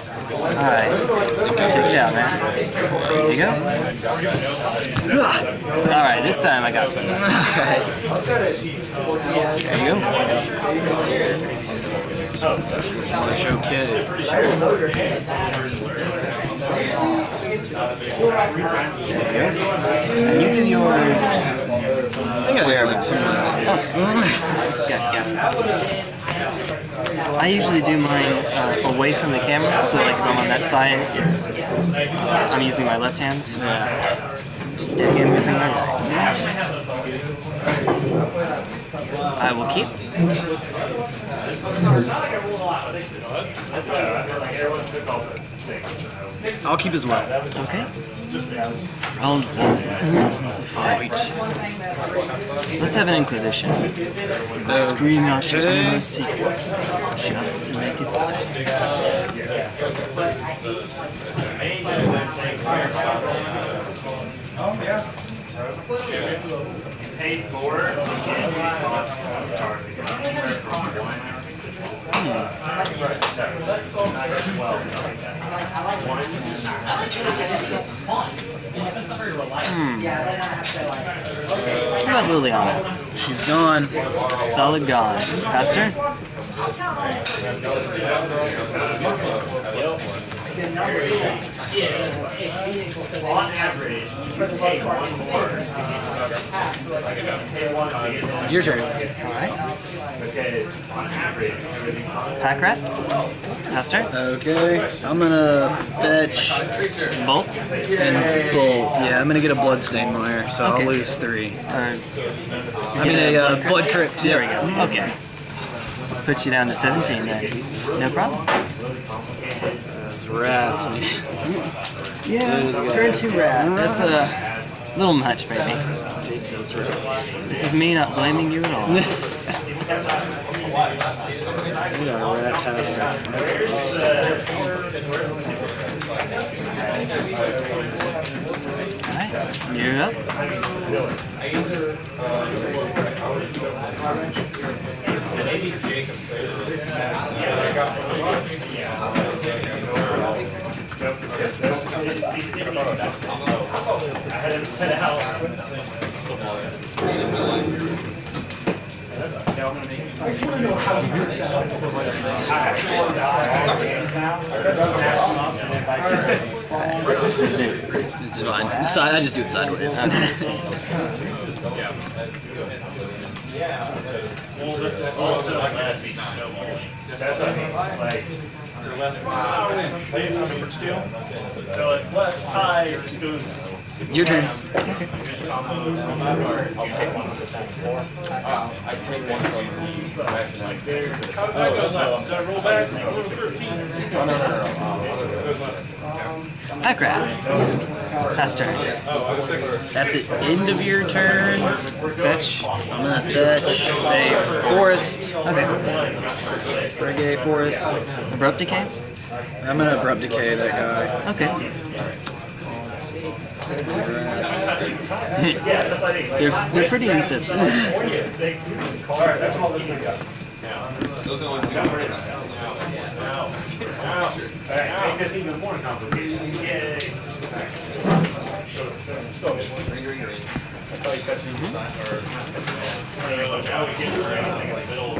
Alright. Check it out, man. There you go. Alright, this time I got some. There you go. Want to show kid. And you do yours. I think I did like similar. Gotcha, gotcha. I usually do mine uh, away from the camera, so like if I'm on that side, it's I'm using my left hand. Today I'm using my right. I will keep. I'll keep as well. Okay. Round one. Fight. Let's have an inquisition. Scream out your innermost secrets, just to make it stop. Paid for. Hmm. What about Liliana? She's gone. Solid gone. Pastor? On average, you pay one more to get pay one to get It's your turn. Alright. because on average, everything costs. Pack rat? Pastor? Okay. I'm gonna fetch Bolt? and bolt. Yeah, I'm gonna get a Bloodstained Mire, so Okay. I'll lose three. Or, I mean a uh, blood crypt. there we go. Okay. Put you down to 17 then. No problem. Those rats, man. Yeah, turn to rat. That's a little much, maybe. This is me not blaming you at all. You are rat-tastic. Alright, you're up. I had him set out. It's fine. Side, I just do it sideways. Also, less snowballing. That's what I mean, like. You're less. So it's less high, just goes. Your turn. Just combo, or you take one of the same four. I take one from Like there. How did that go left? Did I roll back? I rolled 13. Oh, no, no, no, no. Other- Pack At the end of your turn, fetch. I'm gonna fetch a forest. Okay. Reggae forest. Abrupt decay? I'm gonna abrupt decay that guy. Okay. Yeah, that's like. They're, they're pretty insistent. Alright, that's all this thing got. Those are the only two. Alright, make this even more complicated. Yay. Ring, ring, ring. So now we get to anything in the middle of the board.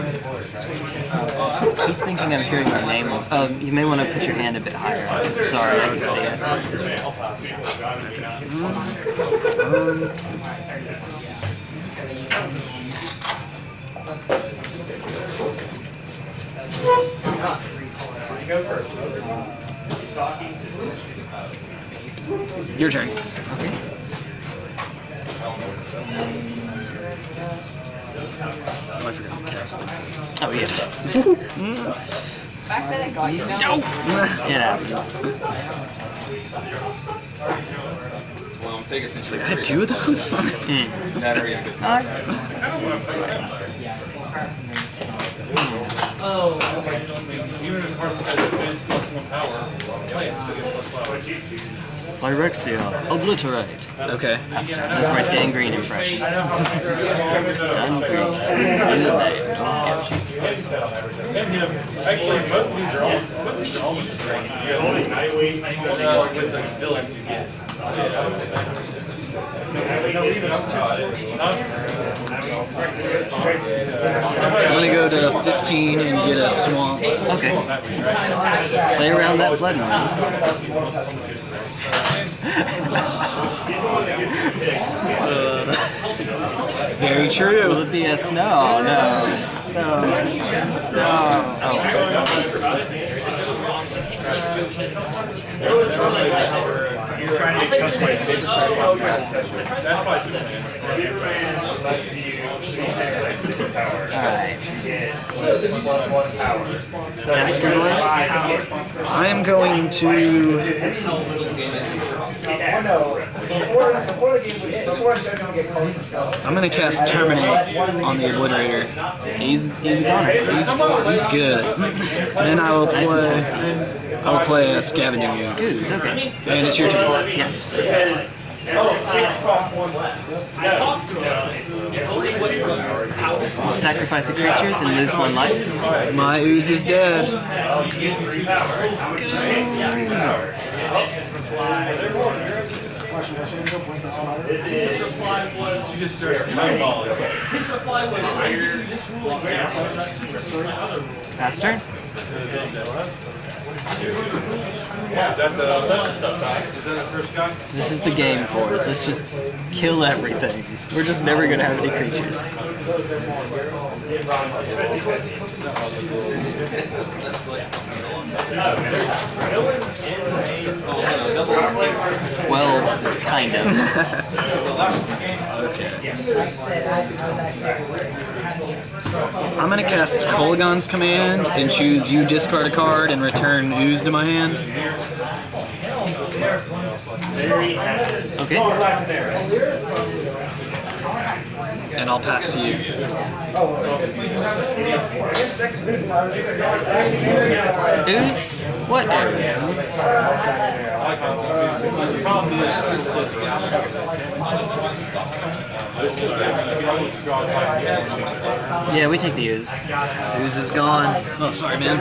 I keep thinking I'm hearing your name. Oh, you may want to put your hand a bit higher. Sorry, I can see it. Your turn. I forgot to cast it. Oh, yeah. Back then I got you. Nope! Yeah. Well, I'm taking since you're I have two of those? Hmm. plus one power, play it, so get plus five. Phyrexia. Obliterate. Okay. That's my Dan Green impression. Dan Green. Eliminate. Don't get you. And him, actually, both of these are almost, both of these are almost the same. With the villains you. I'm gonna go to 15 and get a swamp. Okay. Play around that blood moon. Very Will true. it be a snow? No. No. No. Oh. That's why Superman. Superman lets you get superpower. Alright. Plus one power. So Master you Blade? get I am going to. Oh no, before, before the game, would- before I don't get cards and stuff. I'm gonna cast Terminate on the Obliterator. He's he's a goner. He's, he's good. Then I will play. I will play a Scavenging Ooze. Okay. And it's your turn. Yes. Because oh, kicks cost one less. I talked to him. You sacrifice a creature, then lose one life. My Ooze is dead. Well, you get three powers. Three powers. This is She just starts eyeballing. Pass turn. Is that the, is that the first guy? This is the game for us. Let's just kill everything. We're just never gonna have any creatures. Well, kind of. okay. I'm gonna cast Kolaghan's Command and choose you discard a card and return Ooze to my hand. Okay. And I'll pass to you. Ooze? What ooze? Yeah, we take the ooze. Ooze is gone. Oh, sorry, man.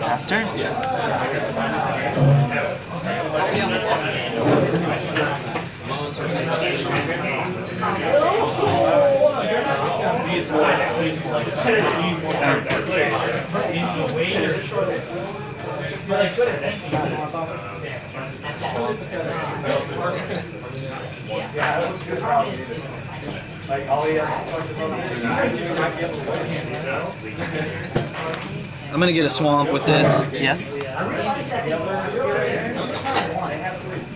Pass turn. I'm gonna get a swamp with this. Yes.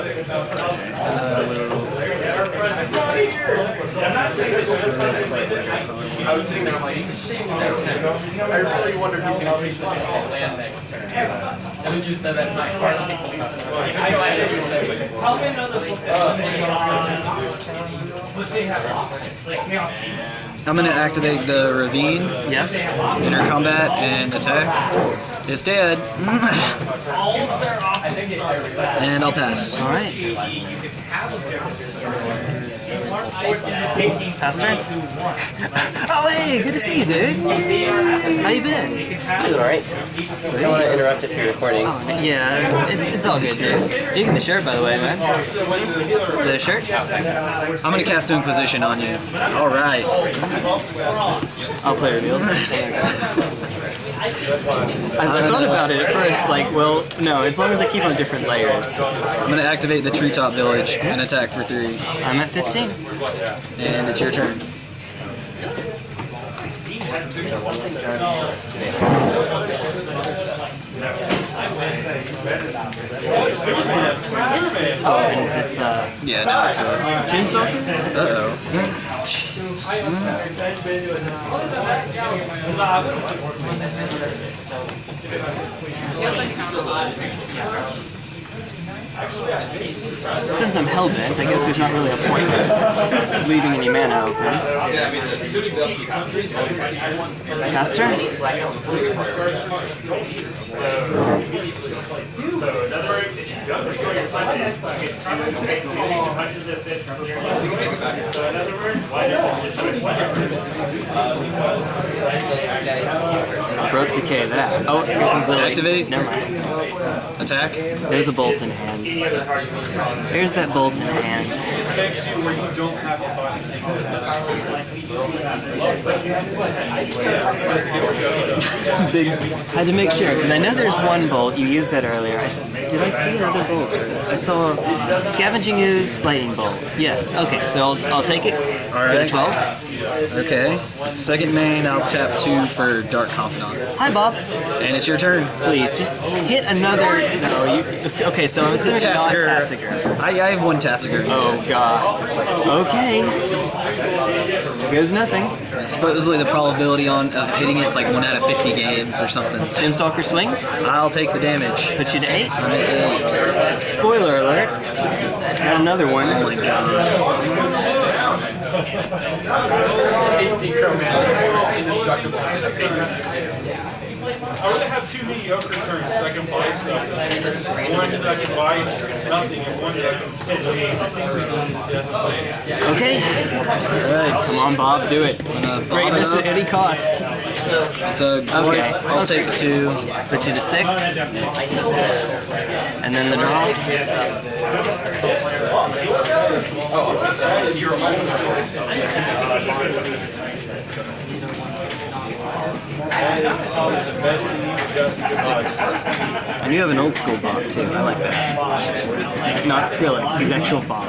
I was sitting there, I'm like, it's a shame that's him. I really wonder if he's gonna take the default land next turn. And then you said that my heart I know I didn't say it. Tell me another book uh, But they have options, like Chaos I'm gonna activate the Ravine, Yes. enter combat, and attack. It's dead. I think it, there we go. and I'll pass. All right. Pass turn. Oh, hey, good to see you, dude. How you been? Doing alright. Don't want to interrupt if you're recording. Oh, yeah, it's, it's all good, dude. Digging the shirt, by the way, man. The shirt? I'm gonna cast Inquisition on you. All right. I'll play reveals. I, I thought about it at first, like, well, no, as long as I keep on different layers. I'm gonna activate the Treetop Village and attack for three. I'm at 15. And it's your turn. Oh, it's uh, Yeah, no, it's a. Tombstone? Uh oh. Since I'm hellbent, I guess there's not really a point in leaving any mana open. Caster? So in other words, if you go for short punches, you get two competing punches that fit from your left. So in other words, why do it whatever? Broke decay that. Oh, here comes the Activate? Never mind. Attack? There's a bolt in hand. There's that bolt in hand. This makes you where you don't have to buy Big. Had to make sure because I know there's one bolt. You used that earlier. I, did I see another bolt? I saw scavenging ooze, lightning bolt. Yes. Okay. So I'll, I'll take it. All Go to. Twelve. Okay. Second main, I'll tap two for Dark Confidant. Hi, Bob. And it's your turn. Please just hit another. No, you. Okay. So I'm assuming not Tasigur. Tasigur. I, I have one Tasigur. Oh God. Okay. There goes nothing. Supposedly the probability on of hitting it's like one out of 50 games or something. Stalker swings. I'll take the damage. Put you to eight. I'm at eight. Spoiler alert. Got another one. Oh my god. Hasty Chromancer, indestructible. I rather have two mediocre turns that I can buy stuff. One that I can buy nothing and one that I can spend game. Okay. Alright. Come on, Bob. Do it. Greatness at any cost. It's a Okay. I'll take two. Put you to six. And then the draw. Knew you have an old school Bob too. I like that. Not Skrillex, he's actual Bob.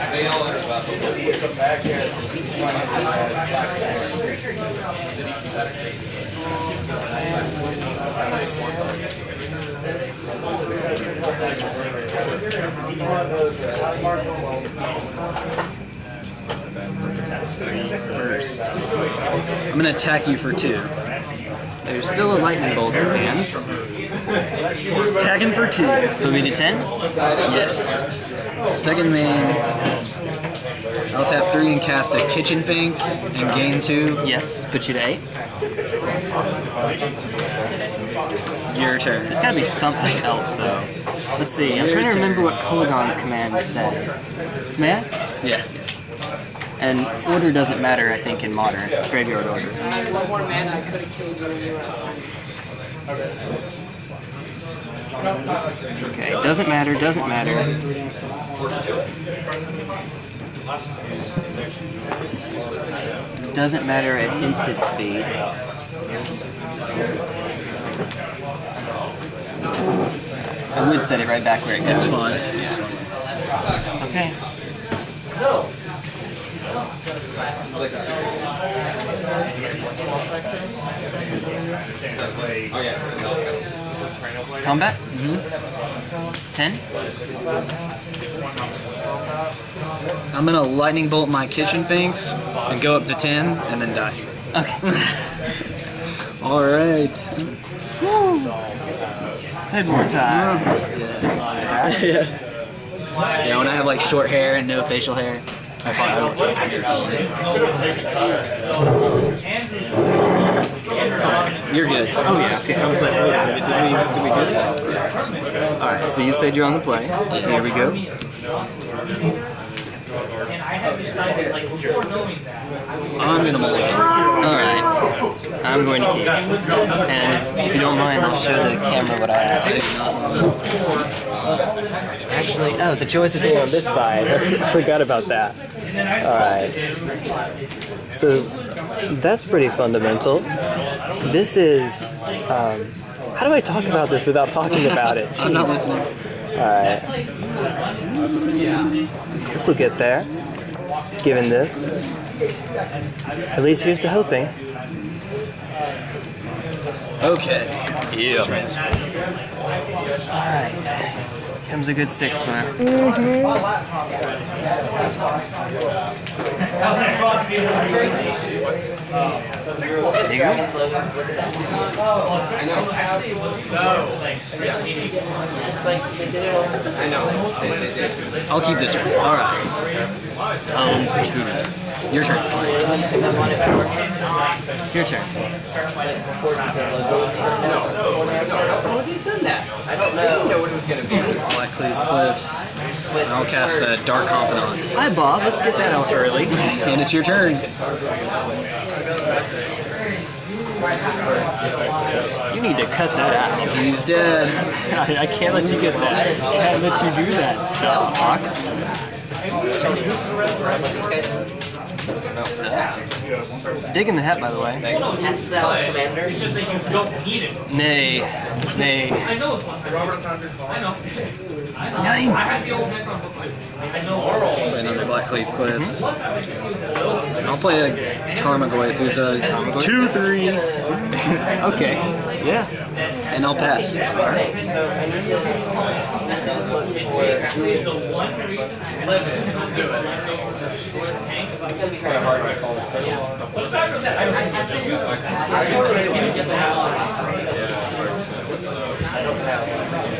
See here. First. I'm gonna attack you for two. There's still a lightning bolt in your hands. Attacking for two. Put me to ten. Yes. Second main. I'll tap three and cast a Kitchen Finks and gain two. Yes. Put you to eight. Your turn. There's gotta be something else though. Let's see. I'm trying to remember what Kolaghan's command says. May I? Yeah. And order doesn't matter, I think, in modern graveyard order. One more mana, I could have killed you when you were on. Okay, it doesn't matter, doesn't matter. Doesn't matter at instant speed. I would set it right back where it That's goes. fine. Okay. Oh, Combat? Mm-hmm. Ten? I'm gonna lightning bolt my Kitchen Finks and go up to 10 and then die. Okay. Alright. Said more time. yeah. yeah, when I have like short hair and no facial hair, I probably would. You're good. Oh yeah. Okay. I was like, wait a minute. Did we did we do that? All right. So you said you're on the play. Here we go. I'm gonna mulligan. All right. I'm going to keep. And if you don't mind, I'll show the camera what I have. Actually, oh, the choice of being on this side. I forgot about that. All right. So that's pretty fundamental. This is. Um, how do I talk about this without talking about it? I'm not Jeez. listening. Alright. This will get there. Given this. At least here's to hoping. Okay. Yeah. Alright. Comes a good six bar. There you go. I'll keep this one. All right. Um, two. Your turn. Your turn. What have you done that? I don't know. I didn't know what it was gonna be. Blackcleave Cliffs. And I'll cast a uh, Dark Confidant. Hi, Bob. Let's get that out early. And it's your turn. You need to cut that out. He's dead. I, I can't let you get that. Can't let you do that. Stop, Fox. Digging the hat, by the way. That's the commander. Nay. Nay. Nine. Another Blackcleave Cliffs. I'll play a Tarmogoyf who's a Two, three. okay. Yeah. and I'll pass. The one reason I live in, don't do it. It's kind that. I don't have.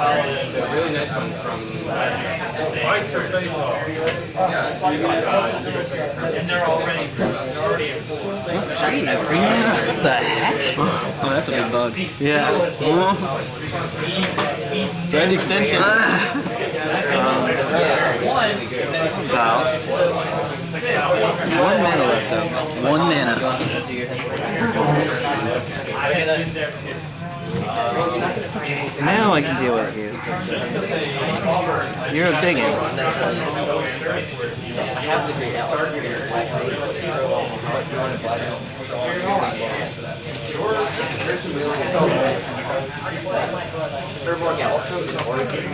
Really nice one from. Your face off. What the heck? Oh, that's a big bug. Yeah. Giant extension. Um, about one mana left though. One mana. Now I can deal with you. You're a big one. I have the great. Black Knight. But you Elf an origin.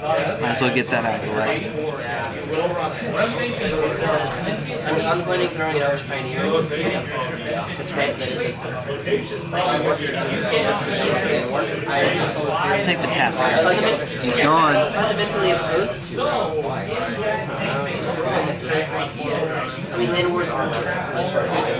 Might as well get that out of the way. I mean, I'm planning throwing an Irish Pioneer. It's right, take the task. He's gone. fundamentally opposed to I mean, Land Wars are.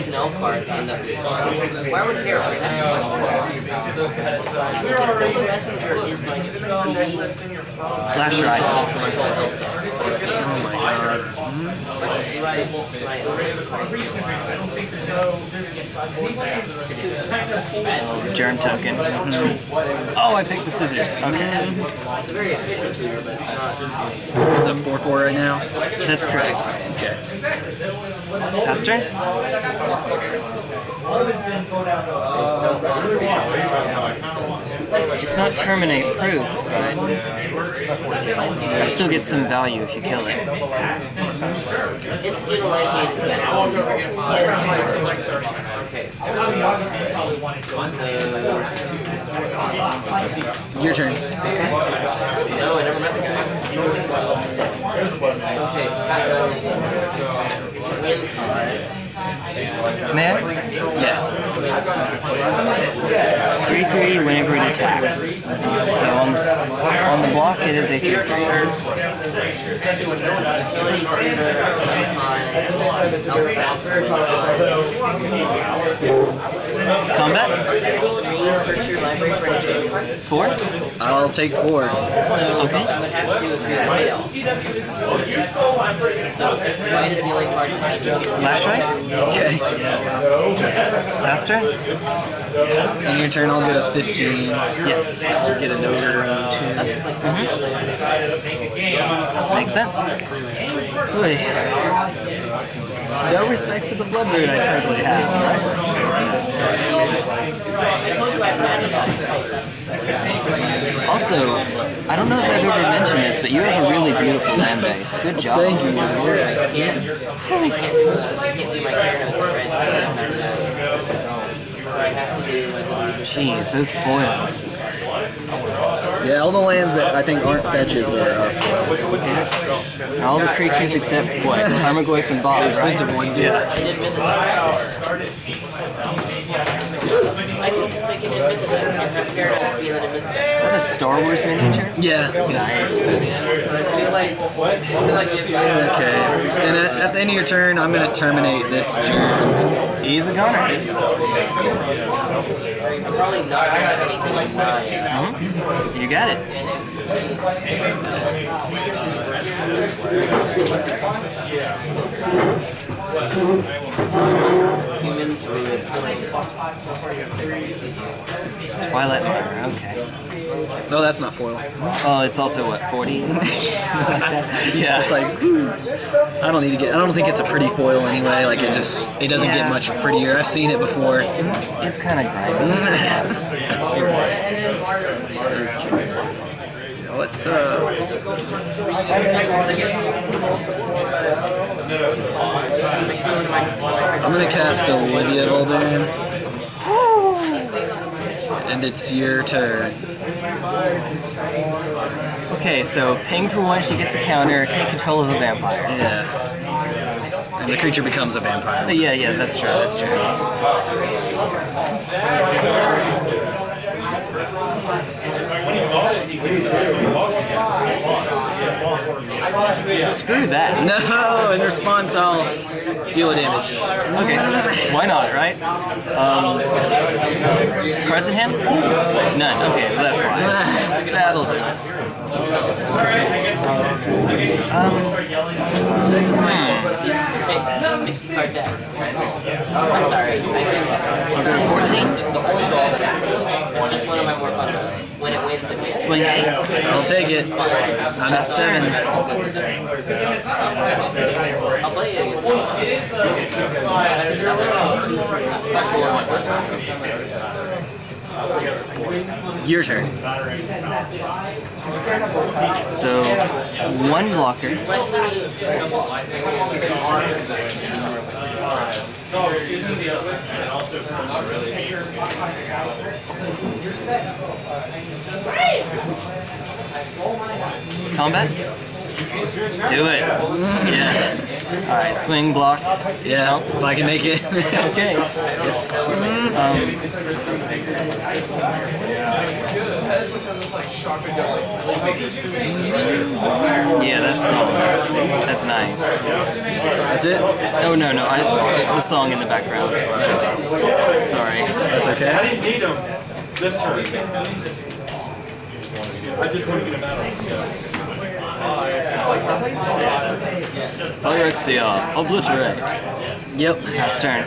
So many key elf, well, not key, so many decent elf cards end up. Why would Hair play that? Because Simple Messenger is like the Flash ride. Oh my god. right, right. Germ token. Mm-hmm. Oh, I picked the scissors. Okay. It's a very efficient but it's not. Is it 4 4 right now? That's correct. Okay. Pass turn. It's not terminate proof, but I still get some value if you kill it. It's in life hand better. Your turn. No, I never met the guy. Okay, so win card. May I? Yeah. 3 3 whenever it attacks. So on the, on the block, it is a 3 Combat? Search your library for any 4? I'll take four. So Okay. I would have to do a good white. So white is the card you can do. Lashwrithe? Okay. Faster? In your turn, I'll get a 15. Yes. Get a Nova uh, two. That's like Makes sense. Oy. No respect for the Blood Moon I totally have, right? I told you I have 90 Also, I don't know if I've ever mentioned this, but you have a really beautiful land base. Good job. Thank you. I can't, I can't do I can't do my Keranos red. So I have to do Jeez, those foils. Yeah, all the lands that I think aren't fetches are, are All the creatures except what? Tarmogoyf and Bob, right? expensive ones. Yeah. Invisible and have Keranos be an. Is that a Star Wars miniature? Yeah. Nice. I feel like, I feel like if I Okay. And at, at the end of your turn, I'm going to terminate this turn. He's a gunner. I'm probably not gonna have anything like that. Mm-hmm. You got it. Human druid. Twilight Mire, okay. No, that's not foil. Oh, it's also what, 40? Yeah. It's like. I don't need to get. I don't think it's a pretty foil anyway. Like it just, it doesn't Yeah. get much prettier. I've seen it before. It's kind of grimy. Yes. What's uh? I'm gonna cast Olivia Voldaren. And it's your turn. Okay, so paying for one, she gets a counter, take control of a vampire. Yeah. And the creature becomes a vampire. Yeah, yeah, that's true, that's true. Screw that. No, in response I'll deal a damage. Okay, why not, right? Um, cards in hand? None. Okay, well, that's why. That'll do it. 60 card deck. I'm sorry. I I'll go to 14. It's just one of my more fun ones. When it wins, it wins. Swing 8. I'll take it. I'm at seven. I'll play it against. Your turn. So, one blocker. Combat? Do it. Yeah. Alright, swing, block. Yeah, if I can make it. Okay. yes. Yeah, that's that's, that's nice. That's it? Oh no no, I, the song in the background. Sorry. That's okay. I didn't need them this turn. I just want to get them out Phyrexia, obliterate. Yep, pass turn.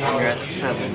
You're at seven.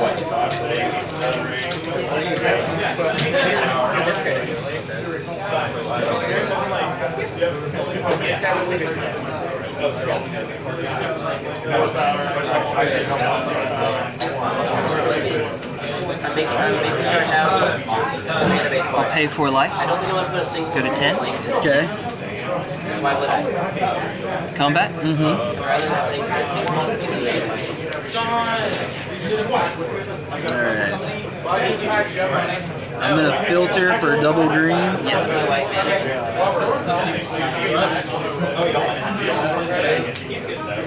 cut. That's great. I'm making, I'm making sure I have mana baseball. Pay for life. I don't think I'm gonna put a single Go to 10. lane in it. Okay. Why would I? Combat? Mm-hmm. Rather than have things that Alright. I'm gonna filter for double green. Yes.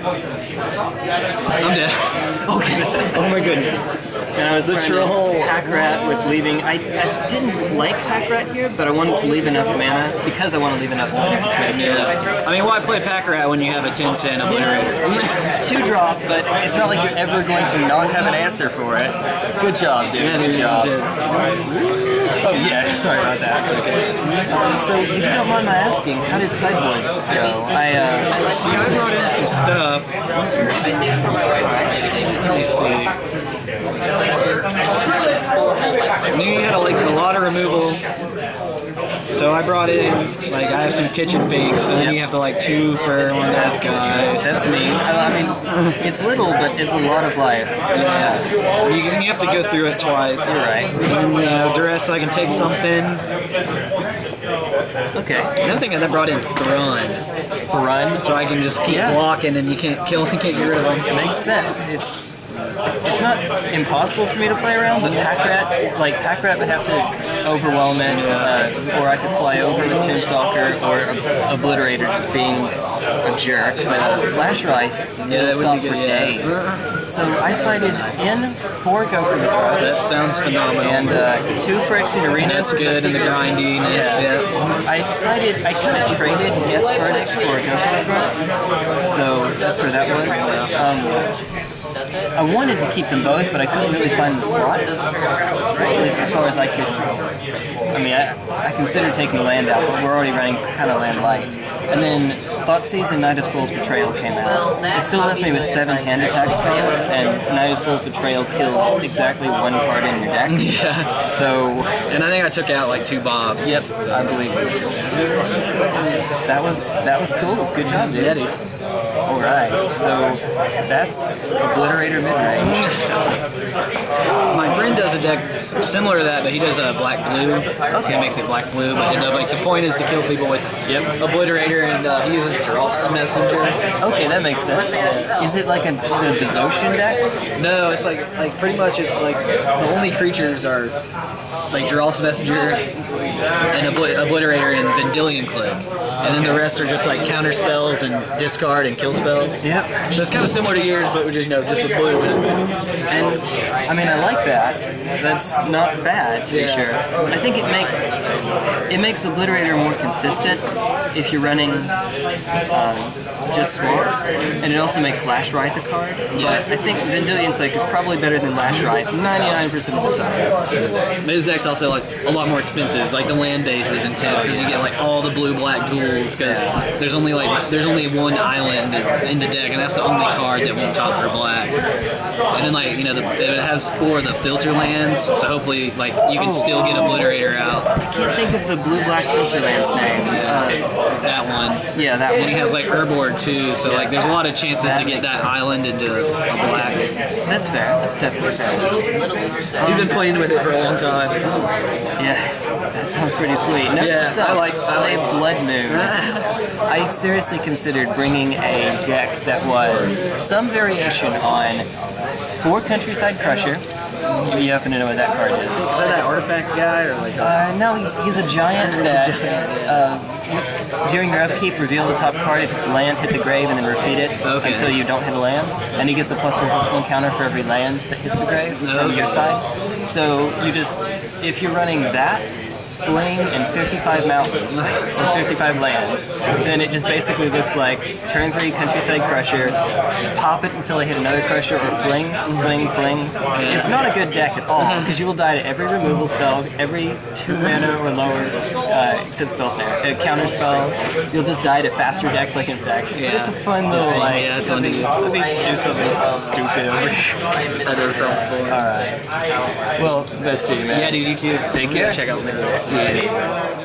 White mana is the best. I'm dead. Okay. Oh my goodness. And I was What's trying your to whole- pack rat with leaving. I, I didn't like pack rat here, but I wanted to leave enough mana because I want to leave enough mana to trade. Yeah. I mean, why play Pack Rat when you have a 10-10 obliterator? Two drop, but it's not like you're ever going to not have an answer for it. Good job, dude. Yeah, Good job. It's Oh yeah, sorry about that. It's okay. Um, so if you don't mind my asking, how did sideboards go? I uh, See, I wrote in some stuff. I think for my wife, Let me see. I knew you had a, like a lot of removal. So I brought in, like, I have some kitchen things, so then you have to, like, two for one of those guys. that's me. I, I mean, it's little, but it's a lot of life. Yeah. You, you have to go through it twice. You're right. And, you know, duress, so I can take something. Okay. Another thing is I brought in Thrun, Run. so I can just keep Yeah. blocking and you can't kill, you can't get rid of them. It makes sense. It's it's not impossible for me to play around, but Pack Rat, like Pack Rat would have to overwhelm it, uh, or I could fly over with Tombstalker or Ob- Obliterator just being a jerk. But uh, Flash Wraith, Yeah, it'll that stop would be for yeah. days. So I sided in for Go for the That sounds phenomenal. And uh, two for Exit Arena. That's good, and the grindiness, yeah. I decided I kind of traded Geth's Verdict for Go for the so that's where that was. Um? I wanted to keep them both, but I couldn't really find the slots. At least as far as I could. I mean, I, I considered taking land out, but we're already running kind of land light. And then Thoughtseize and Night of Souls Betrayal came out. It still left me with seven hand attack spells, and Night of Souls Betrayal kills exactly one card in your deck. Yeah. So, And I think I took out like two bobs. yep, I believe it. That was that was cool. Good job, dude. Yeah, dude. Right, so that's Obliterator mid range. My friend does a deck similar to that, but he does a black blue. Okay. He makes it black blue, but uh, like the point is to kill people with Yep. Obliterator, and uh, he uses Drops Messenger. Okay, that makes sense. Is it like a, a devotion deck? No, it's like like pretty much it's like the only creatures are like Drops Messenger and Obli- Obliterator and Vendilion Clique. And then the rest are just like counter spells and discard and kill spells. Yep. So it's kind of similar to yours, but you know, just with blue. And I mean, I like that. That's not bad, to be Yeah. sure. I think it makes it makes Obliterator more consistent if you're running um, just swamps, and it also makes Lashwrithe a card. But I think Vendilion Clique is probably better than Lashwrithe 99% of the time. But his deck's also like a lot more expensive. Like the land base is intense because you get like all the blue black duels because there's only like there's only one island in the deck and that's the only card that won't top for black. And then like you know the, it has four of the filter lands, so hopefully like you can still get Obliterator out. I can't think of the blue black filter land's name. Uh, That one. yeah, that And one. he has like Urborg too, so like there's a lot of chances to get that island into a black. That's fair. That's definitely fair. Little Wizards deck. He's been playing with it for a long time. Yeah, that sounds pretty sweet. Note Yeah, to self, I like- I play Blood Moon. I seriously considered bringing a deck that was some variation on four Countryside Crusher. If you happen to know what that card is. Is that that artifact guy or like? Uh, no, he's, he's a giant that uh, during your upkeep, reveal the top card. If it's a land, hit the grave and then repeat it Okay. until you don't hit a land. And he gets a plus one plus one counter for every land that hits the grave from your side. So you just, if you're running that, Fling, and 55 mountains, or 55 lands, then it just basically looks like turn 3 Countryside Crusher, pop it until I hit another Crusher, or Fling, Swing, Fling. It's not a good deck at all, because you will die to every removal spell, every 2 mana or lower, uh, except Spell Snare. A counter spell, you'll just die to faster decks like Infect. But it's a fun little, It's like, yeah, it's do. let me just do something stupid over here. That is something. Alright. Well, best to you, man. Yeah, dude, you too. Take care. Check out the Sim.